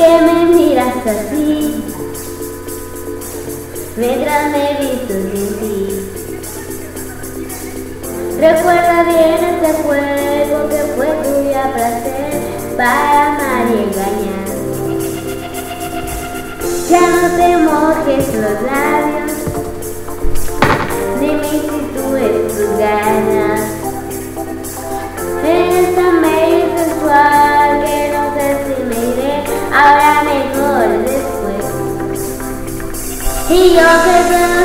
qué me miras así? Mientras me visto sin ti. Recuerda bien este juego que fue tuya placer para amar y engañar. Ya no te mojes los labios. He yoga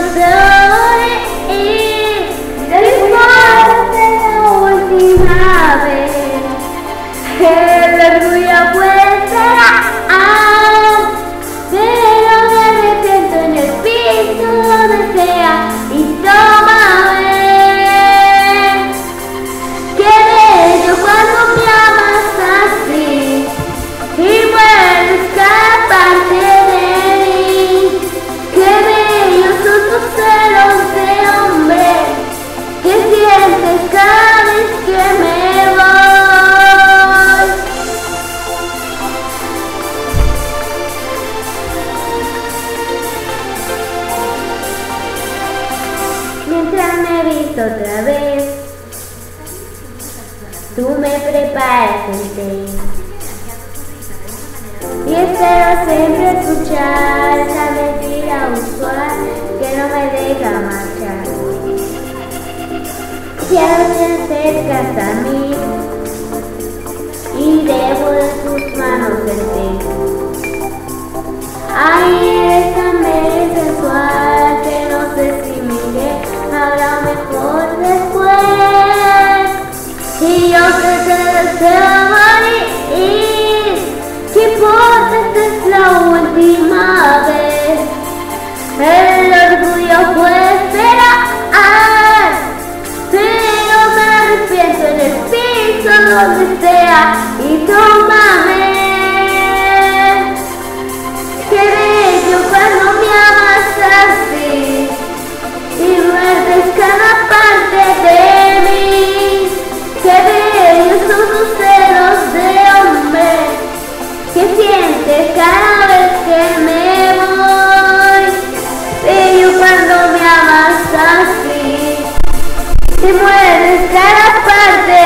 otra vez. Tú me preparas el té. Y espero siempre escuchar esa mentira usual que no me deja marchar. Quiero que cerca a mí. El orgullo puede esperar, pero me arrepiento en el piso donde sea y tómame. se mueve en cada parte.